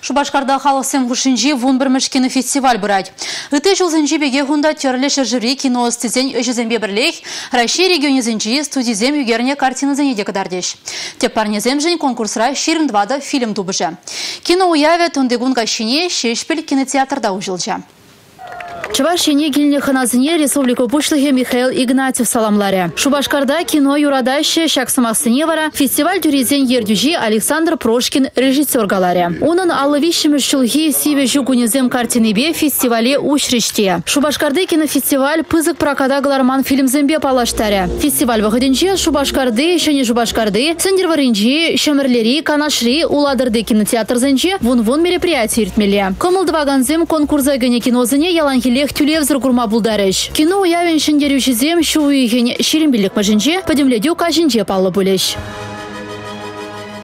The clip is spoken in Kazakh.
Шубашкарда халықсем хушинжи вун бір мішкені фестиваль бұрад. Үті жылзынжи беге хунда терлі жюри кино стезен өшізембе бірлех, Россия регионезінжи студизем югерне картина зенеде кадардеш. Теп парнезем жын конкурсра ширм 2 фильм тубыжы. Кино уяве тундегун гащине шешпіл кинотеатрда Чувашине килне ханазыне республика бушлыхе Михаил Игнатьев саламларе. Шубашкарда кино юрадаще шаксымақсыне вара фестиваль дюрезен ердюжи Александр Прошкин режиссер галаре. Унын алывищем шулхи сиве жугунезем картинебе фестивале ушриште. Шубашкарды кинофестиваль пызык прокада галарман фильмзембе палаштаре. Фестиваль выходинче Шубашкарды, шене Шубашкарды, сендерваринчи, шемерлери, канашри, уладырды зенче, вун-вун мероприятие иртмеле. Комылдываганзем конкурса гене кинозыне яланхиле Олег Тюлевзір курма булдарыш. Кино уявен шындерюшізем шу үйген шерімбілік мәжінже, падемледю кажінже палы бөлеш.